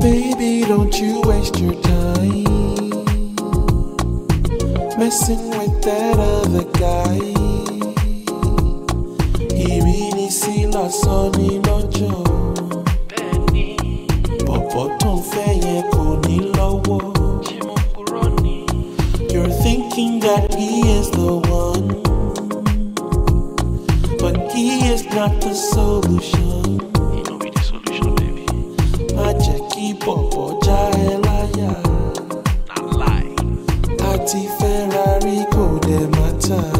Baby, don't you waste your time messing with that other guy. Is not the solution. Má jẹ́ kí bọ̀bọ̀ já ẹ láyà. Àti Ferrari kò dẹ̀. You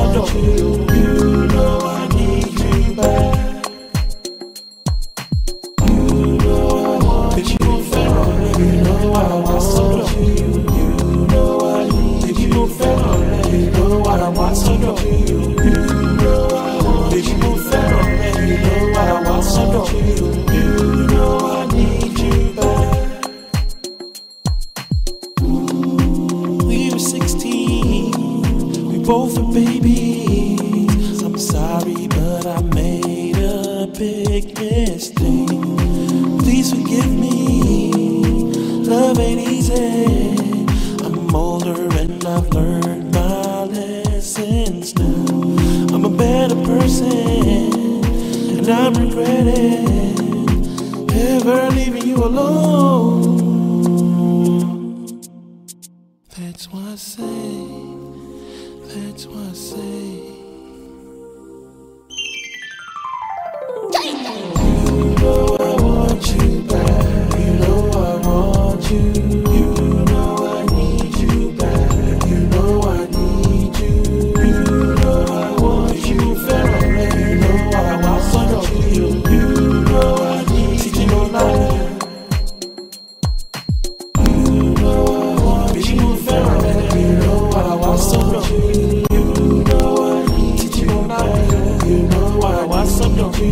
You. Know I need you. You know I want you. You know I want both were babies. I'm sorry, but I made a big mistake. Please forgive me, love ain't easy. I'm older and I've learned my lessons now. I'm a better person, and I'm regretting ever leaving you alone. That's why I say, that's why I say. mi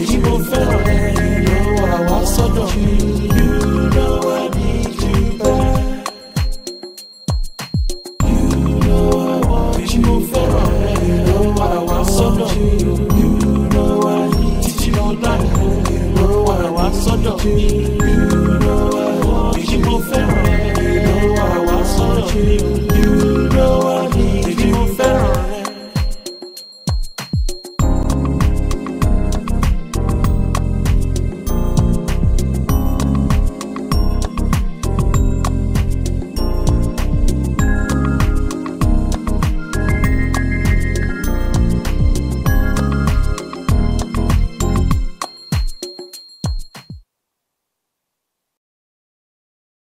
èyí mo fẹ́ràn rẹ̀ lọ́wọ́ àwa sọ́dọ̀ mi. Èyí mo fẹ́ràn rẹ̀ lọ́wọ́ àwa sọ́dọ̀ mi. Títí lọ́dọ̀ mi lọ́wọ́ àwa sọ́dọ̀ mi.